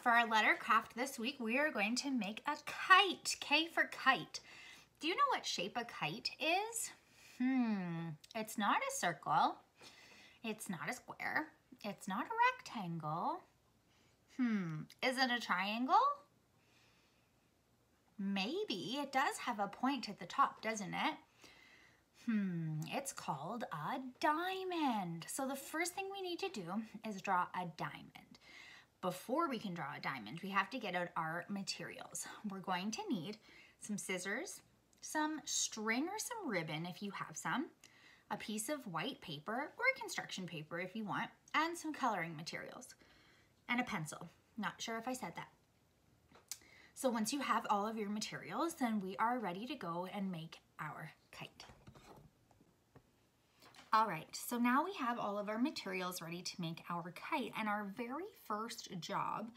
For our letter craft this week, we are going to make a kite. K for kite. Do you know what shape a kite is? Hmm, it's not a circle. It's not a square. It's not a rectangle. Hmm, is it a triangle? Maybe. It does have a point at the top, doesn't it? Hmm, it's called a diamond. So the first thing we need to do is draw a diamond before we can draw a diamond, we have to get out our materials. We're going to need some scissors, some string or some ribbon if you have some, a piece of white paper or construction paper if you want, and some coloring materials, and a pencil. Not sure if I said that. So once you have all of your materials, then we are ready to go and make our kite. All right, so now we have all of our materials ready to make our kite and our very first job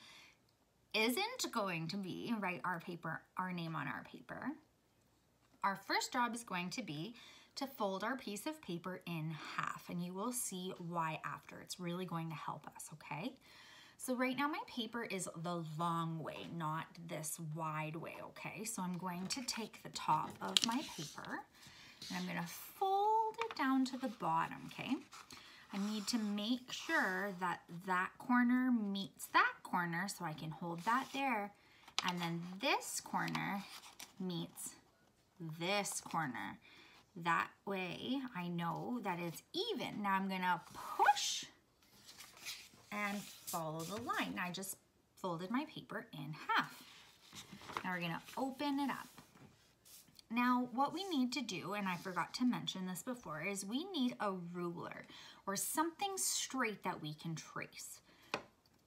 isn't going to be write our paper, our name on our paper. Our first job is going to be to fold our piece of paper in half and you will see why after. It's really going to help us, okay? So right now my paper is the long way, not this wide way, okay? So I'm going to take the top of my paper and I'm gonna fold down to the bottom, okay? I need to make sure that that corner meets that corner so I can hold that there. And then this corner meets this corner. That way I know that it's even. Now I'm gonna push and follow the line. I just folded my paper in half. Now we're gonna open it up. Now, what we need to do, and I forgot to mention this before, is we need a ruler or something straight that we can trace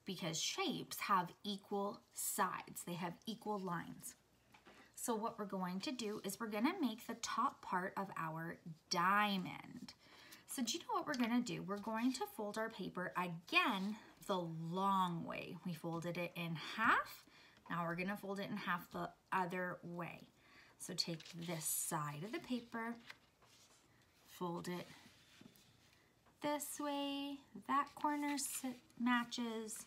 because shapes have equal sides. They have equal lines. So what we're going to do is we're gonna make the top part of our diamond. So do you know what we're gonna do? We're going to fold our paper again the long way. We folded it in half. Now we're gonna fold it in half the other way. So take this side of the paper, fold it this way, that corner matches,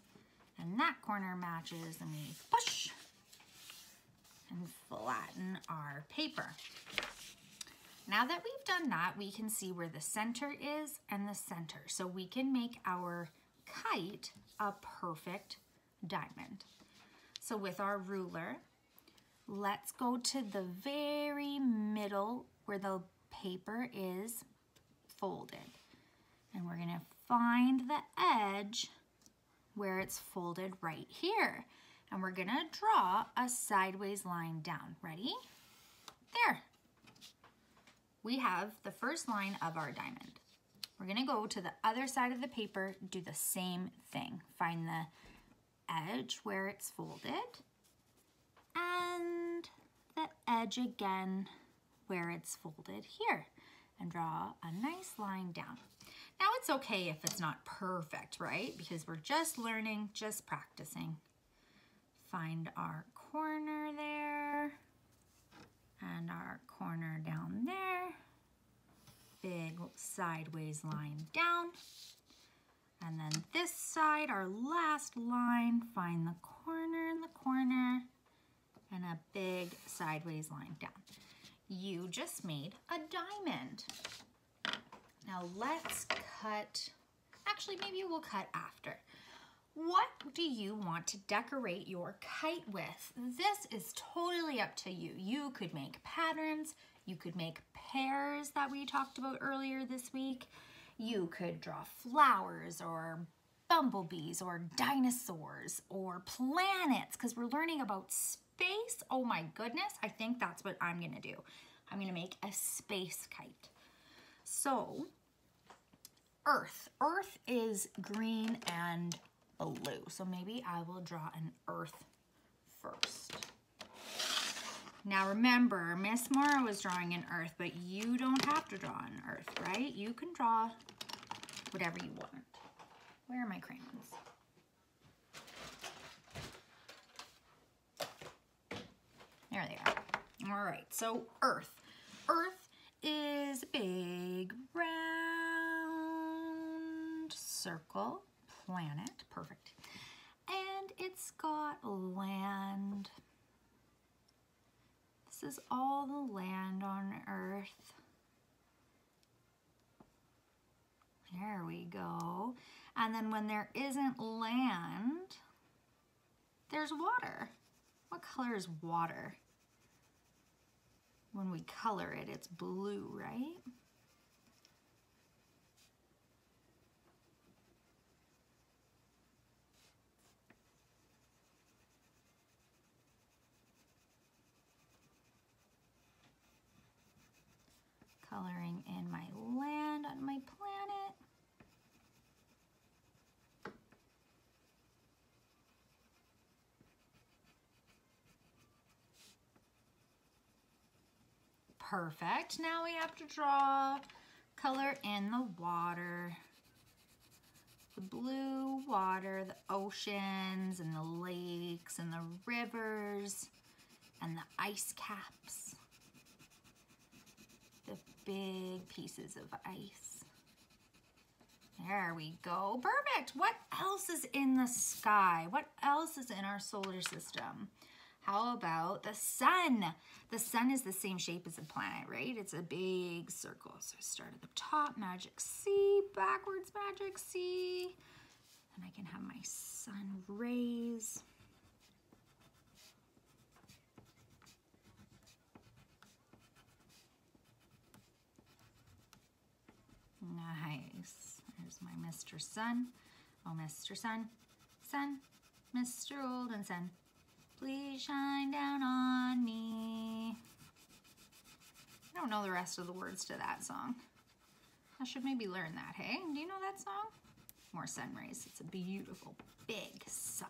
and that corner matches, and we push and flatten our paper. Now that we've done that, we can see where the center is and the center. So we can make our kite a perfect diamond. So with our ruler, let's go to the very middle where the paper is folded. And we're gonna find the edge where it's folded right here. And we're gonna draw a sideways line down. Ready? There. We have the first line of our diamond. We're gonna go to the other side of the paper, do the same thing. Find the edge where it's folded edge again where it's folded here and draw a nice line down. Now it's okay if it's not perfect, right? Because we're just learning, just practicing. Find our corner there and our corner down there. Big sideways line down. And then this side, our last line, find the corner in the corner and a big sideways line down. You just made a diamond. Now let's cut, actually maybe we'll cut after. What do you want to decorate your kite with? This is totally up to you. You could make patterns, you could make pears that we talked about earlier this week. You could draw flowers or bumblebees or dinosaurs or planets because we're learning about space space, oh my goodness, I think that's what I'm gonna do. I'm gonna make a space kite. So, earth. Earth is green and blue. So maybe I will draw an earth first. Now remember, Miss Morrow was drawing an earth, but you don't have to draw an earth, right? You can draw whatever you want. Where are my crayons? There they are. All right, so Earth. Earth is a big round circle planet. Perfect. And it's got land. This is all the land on Earth. There we go. And then when there isn't land, there's water. What color is water? When we color it, it's blue, right? Coloring in my land on my planet. Perfect. Now we have to draw color in the water. The blue water, the oceans and the lakes and the rivers and the ice caps. The big pieces of ice. There we go. Perfect. What else is in the sky? What else is in our solar system? How about the sun? The sun is the same shape as a planet, right? It's a big circle. So start at the top, magic C, backwards magic C. And I can have my sun rays. Nice. There's my Mr. Sun. Oh, Mr. Sun, Sun, Mr. Golden Sun. Please shine down on me. I don't know the rest of the words to that song. I should maybe learn that, hey? Do you know that song? More sun rays. It's a beautiful, big sun.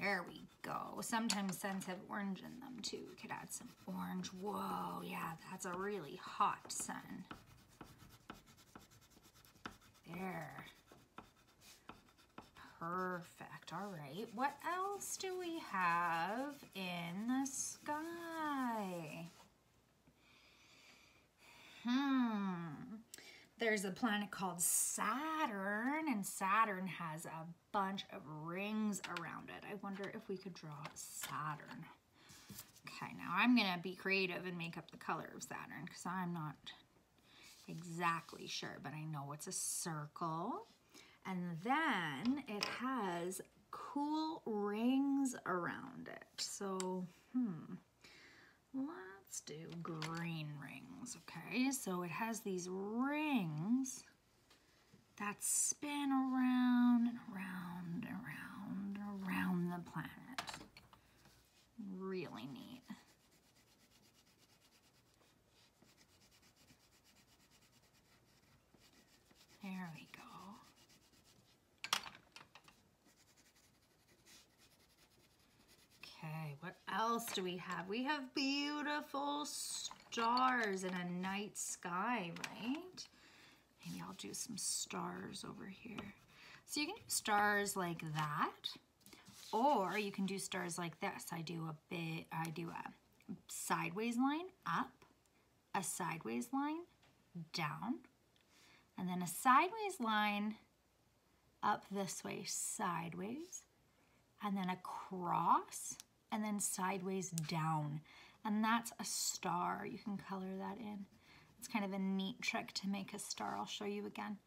There we go. Sometimes suns have orange in them too. We could add some orange. Whoa, yeah, that's a really hot sun. There. Perfect. All right. What else do we have in the sky? Hmm. There's a planet called Saturn, and Saturn has a bunch of rings around it. I wonder if we could draw Saturn. Okay, now I'm going to be creative and make up the color of Saturn because I'm not exactly sure, but I know it's a circle. And then it has cool rings around it. So, hmm, let's do green rings, okay? So it has these rings that spin around and around and around and around the planet. Really neat. There we go. Okay, what else do we have? We have beautiful stars in a night sky, right? Maybe I'll do some stars over here. So you can do stars like that, or you can do stars like this. I do a bit, I do a sideways line up, a sideways line down, and then a sideways line up this way, sideways, and then a cross, and then sideways down. And that's a star. You can color that in. It's kind of a neat trick to make a star. I'll show you again.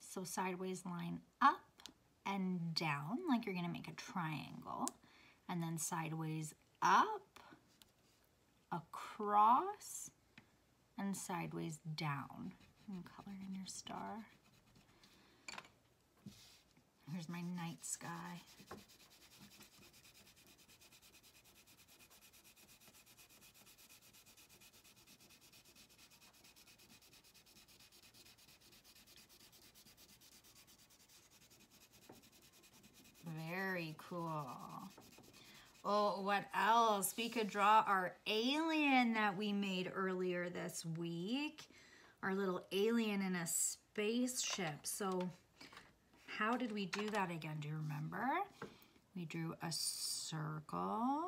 So sideways line up and down, like you're gonna make a triangle. And then sideways up, across, and sideways down. And color in your star. Here's my night sky. Very cool. Oh, what else? We could draw our alien that we made earlier this week. Our little alien in a spaceship. So how did we do that again? Do you remember? We drew a circle.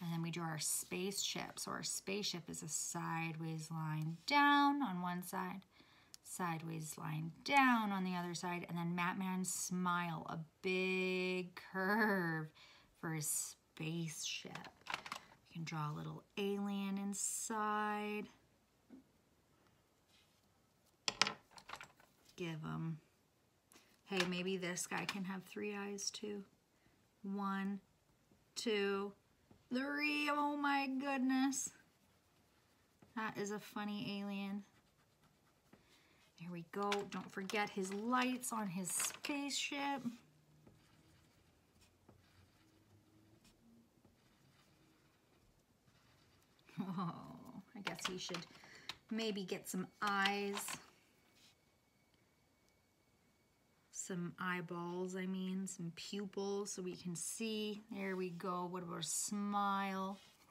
And then we drew our spaceship. So our spaceship is a sideways line down on one side sideways line down on the other side, and then Matman smile, a big curve for his spaceship. You can draw a little alien inside. Give him. hey, maybe this guy can have three eyes too. One, two, three. Oh my goodness. That is a funny alien. There we go. Don't forget his lights on his spaceship. Oh, I guess he should maybe get some eyes. Some eyeballs, I mean, some pupils so we can see. There we go. What about a smile?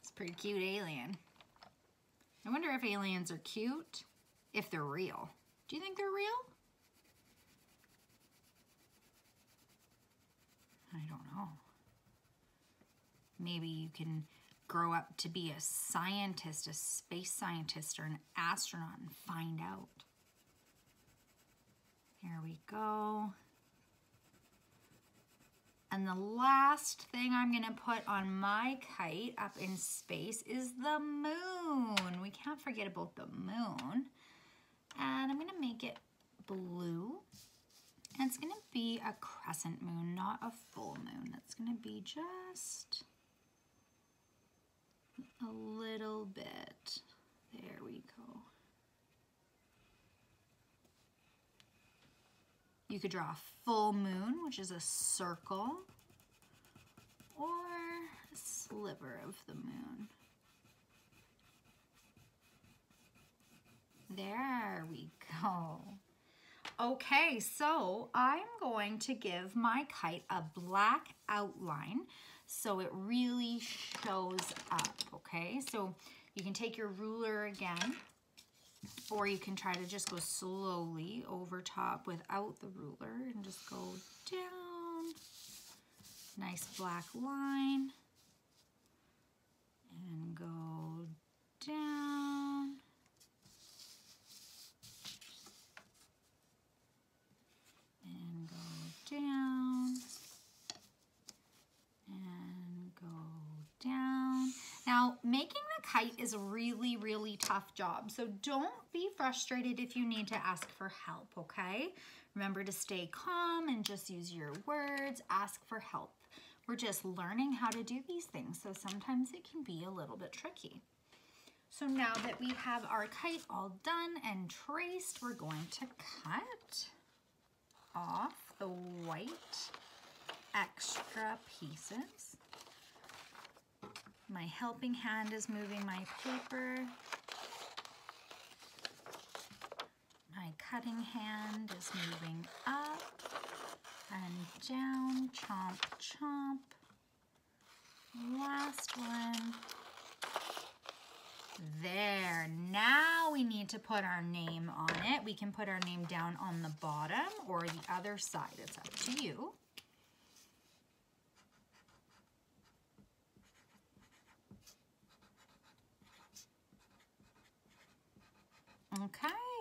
it's pretty cute alien. I wonder if aliens are cute, if they're real. Do you think they're real? I don't know. Maybe you can grow up to be a scientist, a space scientist, or an astronaut and find out. Here we go. And the last thing I'm gonna put on my kite up in space is the moon. We can't forget about the moon. And I'm gonna make it blue. And it's gonna be a crescent moon, not a full moon. It's gonna be just a little bit. There we go. You could draw a full moon, which is a circle, or a sliver of the moon. There we go. Okay, so I'm going to give my kite a black outline so it really shows up, okay? So you can take your ruler again or you can try to just go slowly over top without the ruler and just go down. Nice black line. And go down. And go down. And go down. Now, making the kite is a really, really tough job, so don't be frustrated if you need to ask for help, okay? Remember to stay calm and just use your words, ask for help. We're just learning how to do these things, so sometimes it can be a little bit tricky. So now that we have our kite all done and traced, we're going to cut off the white extra pieces. My helping hand is moving my paper. My cutting hand is moving up and down, chomp, chomp. Last one. There, now we need to put our name on it. We can put our name down on the bottom or the other side. It's up to you.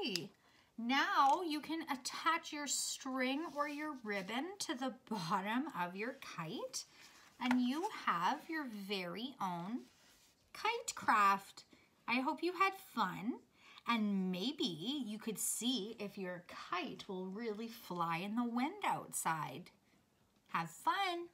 Okay, now you can attach your string or your ribbon to the bottom of your kite and you have your very own kite craft. I hope you had fun and maybe you could see if your kite will really fly in the wind outside. Have fun!